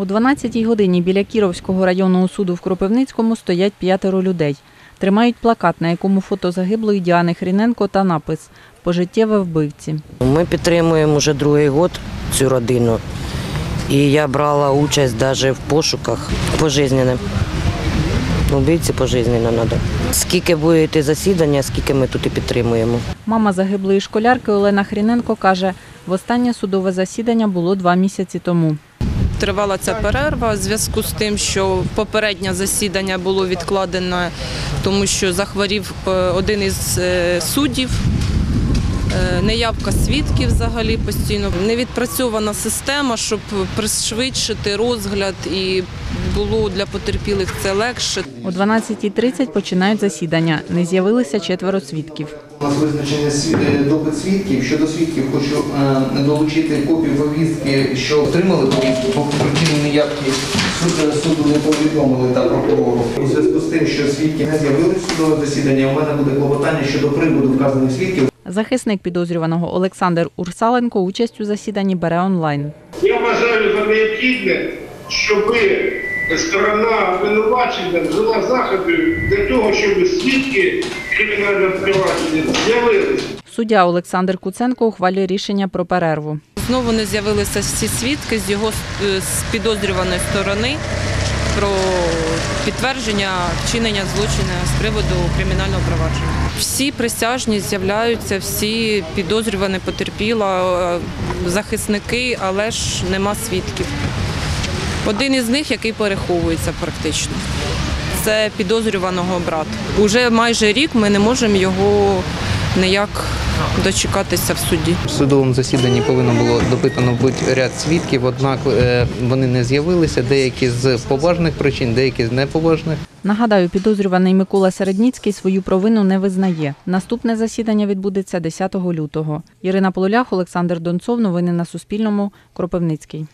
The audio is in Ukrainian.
О 12-й годині біля Кіровського районного суду в Кропивницькому стоять п'ятеро людей. Тримають плакат, на якому фото загиблої Діани Хріненко та напис Пожиттєве вбивці. Ми підтримуємо вже другий год цю родину. І я брала участь навіть в пошуках пожизненним. Убійці пожизненно треба. Скільки буде йти засідання, скільки ми тут і підтримуємо. Мама загиблої школярки Олена Хріненко каже, востаннє судове засідання було два місяці тому. Тривала ця перерва в зв'язку з тим, що попереднє засідання було відкладено, тому що захворів е, один із е, суддів. Е, Неявка свідків взагалі постійно не відпрацьована система, щоб пришвидшити розгляд і було для потерпілих це легше. О 12.30 починають засідання. Не з'явилися четверо свідків. У нас визначений сві- е, допит свідків. Щодо свідків хочу е, долучити копію повістки, що отримали повістку по причині неявки суд, суду не повідомили та прокурору. У зв'язку з тим, що свідки не з'явилися судове засідання, у мене буде клопотання щодо приводу вказаних свідків. Захисник підозрюваного Олександр Урсаленко участь у засіданні бере онлайн. Я вважаю за необхідне, щоб сторона обвинувачення вжила заходи для того, щоб свідки кримінального провадження з'явилися. Суддя Олександр Куценко ухвалює рішення про перерву. Знову не з'явилися всі свідки з його е, з підозрюваної сторони про підтвердження вчинення злочину з приводу кримінального провадження. Всі присяжні з'являються, всі підозрювані потерпіла, е, захисники, але ж нема свідків. Один із них, який переховується практично, це підозрюваного брат. Уже майже рік ми не можемо його ніяк дочекатися в суді. В судовому засіданні повинно було допитано бути ряд свідків, однак е, вони не з'явилися, деякі з поважних причин, деякі з неповажних. Нагадаю, підозрюваний Микола Середніцький свою провину не визнає. Наступне засідання відбудеться 10 лютого. Ірина Полулях, Олександр Донцов. Новини на Суспільному. Кропивницький.